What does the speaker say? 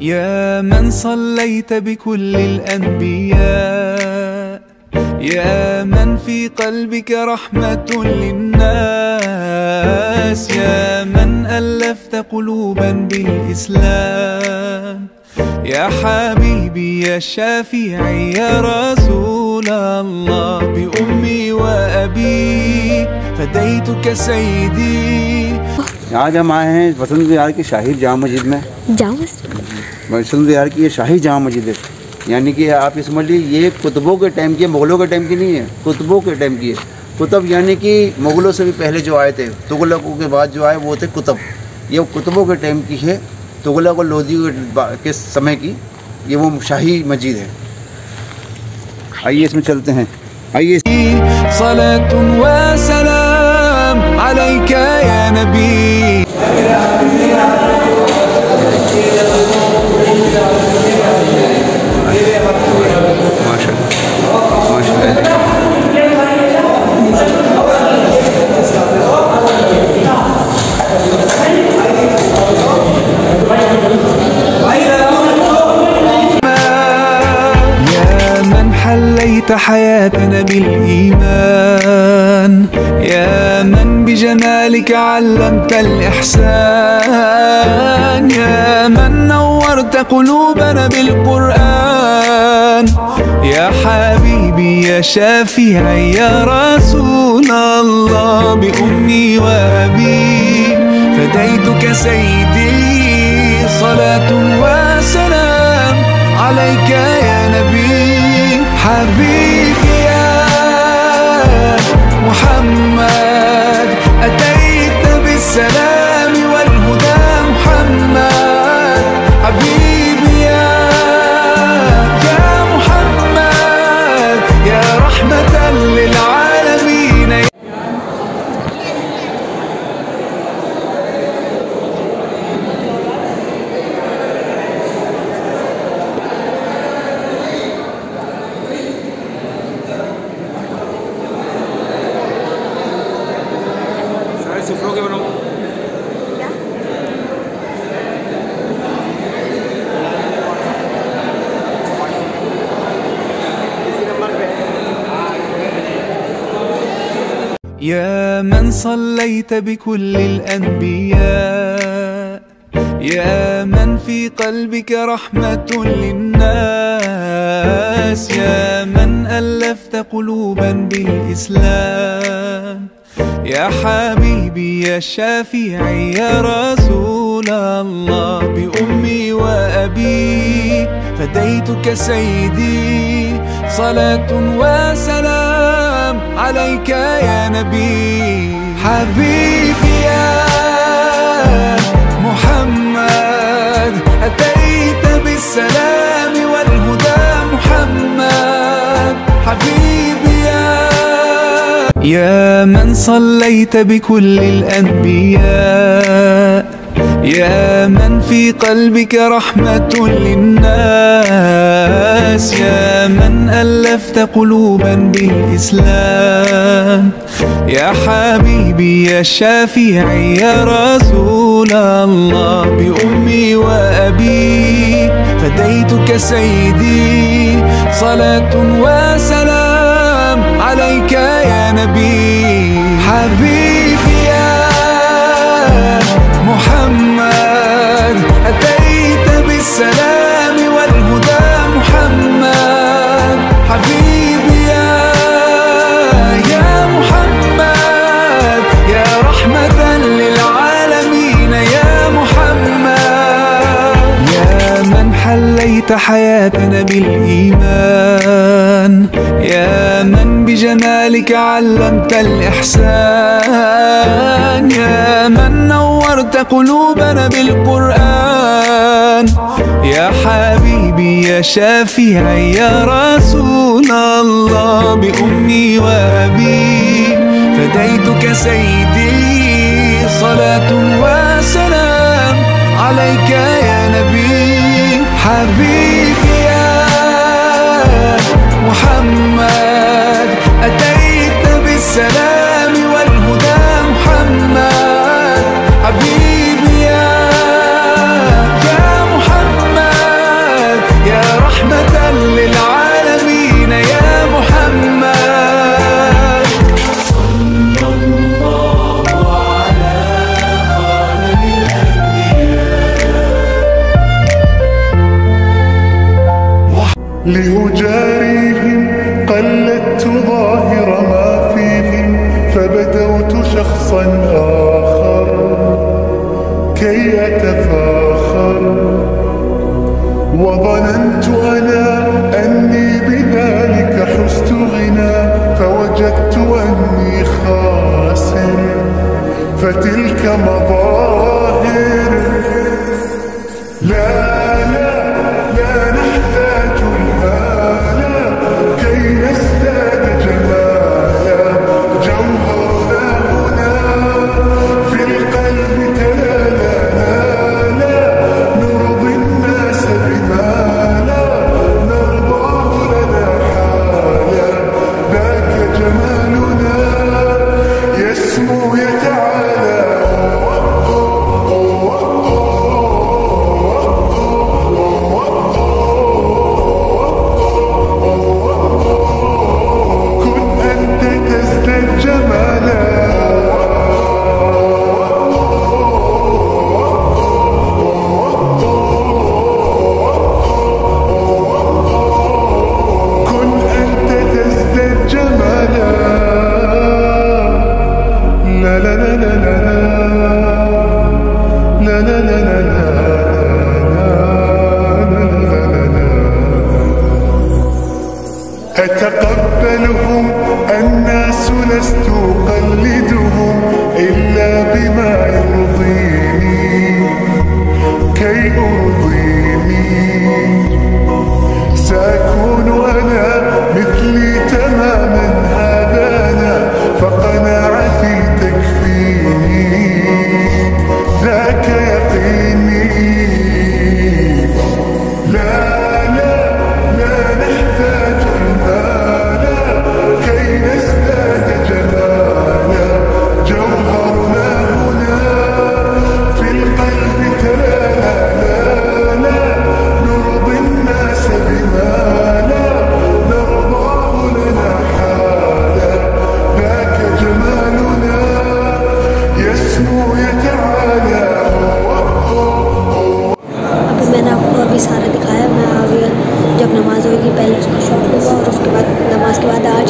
يا من صليت بكل الأنبياء يا من في قلبك رحمة للناس يا من ألفت قلوبا بالإسلام يا حبيبي يا شافعي يا رسول الله بأمي وأبي فديتك سيدي आज हम आए हैं वसंत विहार की शाही जाम मस्जिद में जाओ मसल बिहार की ये शाही जहाँ मस्जिद है। यानी कि आप ये समझ लीजिए, ये कुतुबों के टाइम की है, मुग़लों के टाइम की नहीं है, कुतबों के टाइम की है। कुतब यानी कि मुग़लों से भी पहले जो आए थे, तुगलकों के बाद जो आए, वो थे कुतब। ये कुतबों के टाइम की है, तुगलक और लोधी के समय की, ये वो शाही मस्जिद है। आइए इसमें चलते हैं। आइए Yeah. من حليت حياتنا بالإيمان. يا من بجمالك علمت الإحسان. يا من نورت قلوبنا بالقرآن. يا حبيبي يا شافعي يا رسول الله. بأمي وأبي فديتك سيدي. صلاة وسلام عليك حبيبي يا محمد أتيت بالسلام والهدى محمد. يا من صليت بكل الأنبياء يا من في قلبك رحمة للناس يا من ألفت قلوبا بالإسلام. يا حبيبي يا شافعي يا رسول الله بأمي وأبي فديتك سيدي صلاة وسلام. عليك يا نبي. حبيبي يا محمد أتيت بالسلام والهدى محمد. حبيبي يا يا من صليت بكل الأنبياء. يا من في قلبك رحمة للناس يا من ألفت قلوبا بالإسلام. يا حبيبي يا شافعي يا رسول الله بأمي وأبي فديتك سيدي صلاة وسلام عليك يا نبي. حبيبي حياتنا بالإيمان. يا من بجمالك علمت الإحسان. يا من نورت قلوبنا بالقرآن. يا حبيبي يا شافعي يا رسول الله. بأمي وأبي فديتك سيدي. صلاة وسلام عليك يا نبي لأجاريهم قلدت ظاهر ما فيهم فبدوت شخصا آخر كي أتفاخر. وظننت أنا أني بذلك حست غنى فوجدت أني خاسر. فتلك مظاهر لا أتقبلهم الناس لست mas que eu adoro.